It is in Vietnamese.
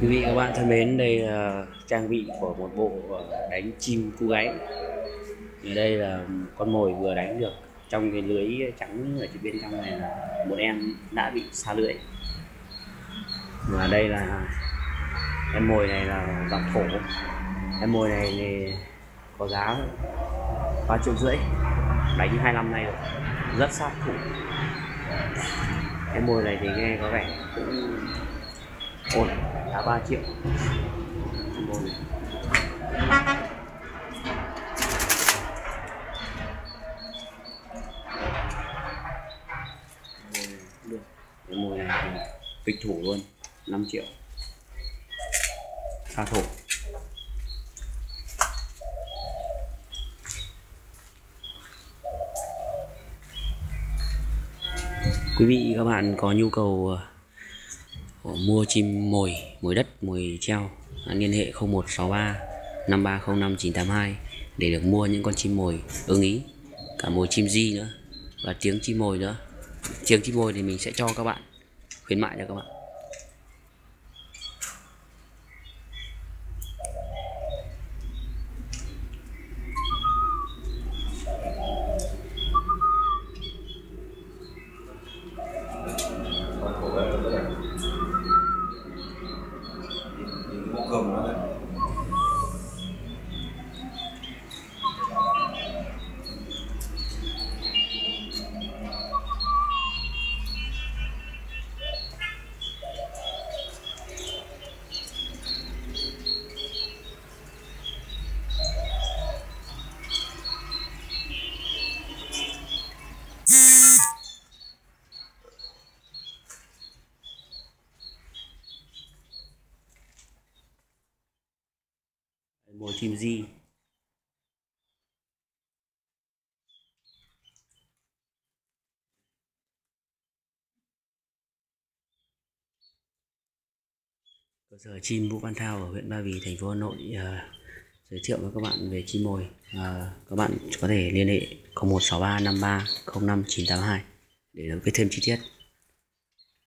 Quý vị các bạn thân mến, đây là trang bị của một bộ đánh chim cu gáy. Đây là con mồi vừa đánh được trong cái lưới trắng ở bên trong này là một em đã bị xa lưỡi. Và đây là em mồi này là dòng thổ. Em mồi này thì có giá ba triệu rưỡi, đánh hai năm nay rồi, rất sát thủ. Em mồi này thì nghe có vẻ cũng ổn giá 3 triệu. Mồi được cái mồi này kịch thủ luôn 5 triệu. Xa thổ. Quý vị, các bạn có nhu cầu ờ, mua chim mồi mồi đất, mồi treo. À, liên hệ 0163 5305 982 để được mua những con chim mồi ưng ý. Cả mồi chim di nữa và tiếng chim mồi nữa. Tiếng chim mồi thì mình sẽ cho các bạn, khuyến mại cho các bạn. 我搁不的 mồi chim di cơ sở chim Vũ Văn Thao ở huyện Ba Vì thành phố Hà Nội uh, giới thiệu với các bạn về chim mồi. Uh, các bạn có thể liên hệ 0163 53 05 982 để được biết thêm chi tiết.